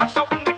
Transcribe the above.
I saw when the